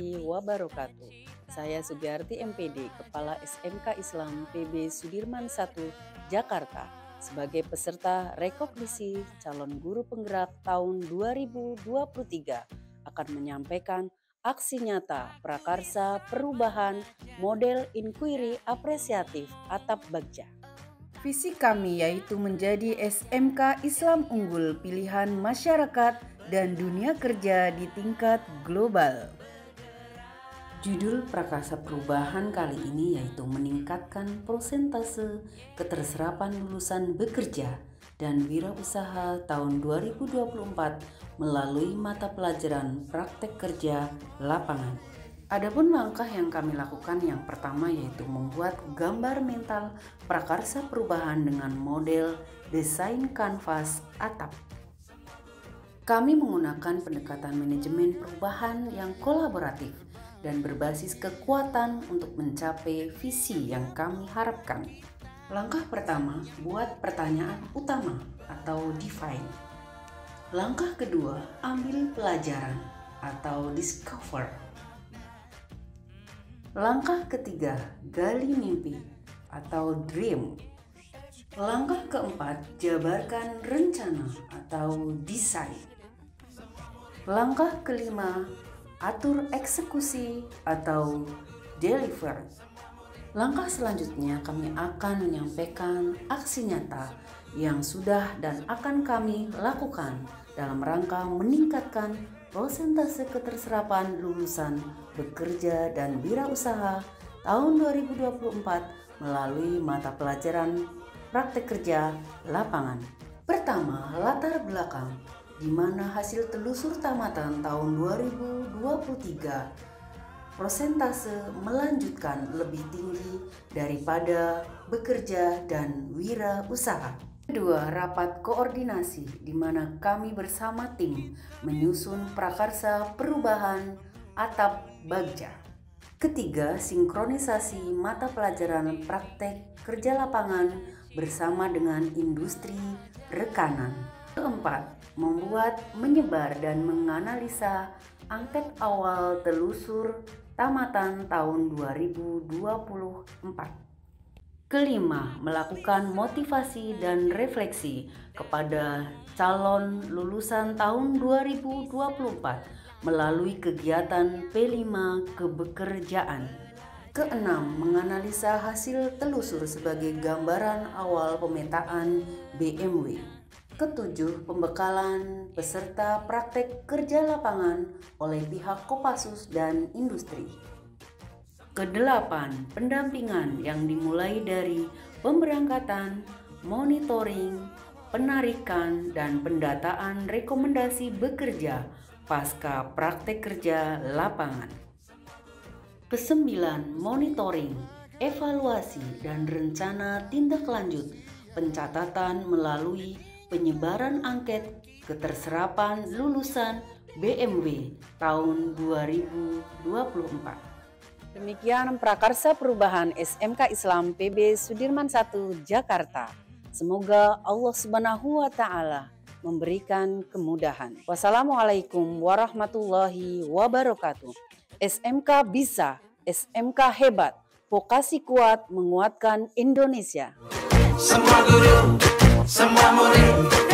warahmatullahi wabarakatuh. Saya Sugiarti MPD, Kepala SMK Islam PB Sudirman 1, Jakarta, sebagai peserta rekognisi calon guru penggerak tahun 2023 akan menyampaikan aksi nyata prakarsa perubahan model inquiry apresiatif atap bagja. Visi kami yaitu menjadi SMK Islam unggul pilihan masyarakat dan dunia kerja di tingkat global. Judul Prakarsa Perubahan kali ini yaitu meningkatkan prosentase keterserapan lulusan bekerja dan wirausaha tahun 2024 melalui mata pelajaran praktek kerja lapangan. Adapun langkah yang kami lakukan yang pertama yaitu membuat gambar mental prakarsa perubahan dengan model desain kanvas atap. Kami menggunakan pendekatan manajemen perubahan yang kolaboratif dan berbasis kekuatan untuk mencapai visi yang kami harapkan. Langkah pertama, buat pertanyaan utama atau define. Langkah kedua, ambil pelajaran atau discover Langkah ketiga, gali mimpi atau dream. Langkah keempat, jabarkan rencana atau desain. Langkah kelima, atur eksekusi atau deliver. Langkah selanjutnya kami akan menyampaikan aksi nyata yang sudah dan akan kami lakukan dalam rangka meningkatkan prosentase keterserapan lulusan bekerja dan wirausaha tahun 2024 melalui mata pelajaran praktek kerja lapangan. Pertama, latar belakang di mana hasil telusur tamatan tahun 2023 prosentase melanjutkan lebih tinggi daripada bekerja dan wirausaha. Kedua, rapat koordinasi di mana kami bersama tim menyusun prakarsa perubahan atap bagja. Ketiga, sinkronisasi mata pelajaran praktek kerja lapangan bersama dengan industri rekanan. Keempat, membuat, menyebar, dan menganalisa angket awal telusur tamatan tahun 2024. Kelima, melakukan motivasi dan refleksi kepada calon lulusan tahun 2024 melalui kegiatan P5 kebekerjaan. Keenam, menganalisa hasil telusur sebagai gambaran awal pemetaan BMW. Ketujuh, pembekalan peserta praktek kerja lapangan oleh pihak Kopassus dan industri. Kedelapan, pendampingan yang dimulai dari pemberangkatan, monitoring, penarikan, dan pendataan rekomendasi bekerja pasca praktek kerja lapangan. Kesembilan, monitoring, evaluasi, dan rencana tindak lanjut pencatatan melalui penyebaran angket keterserapan lulusan BMW tahun 2024. Demikian prakarsa perubahan SMK Islam PB Sudirman 1 Jakarta. Semoga Allah Subhanahu wa taala memberikan kemudahan. Wassalamualaikum warahmatullahi wabarakatuh. SMK bisa, SMK hebat, vokasi kuat menguatkan Indonesia. Semua guru Samba Moreno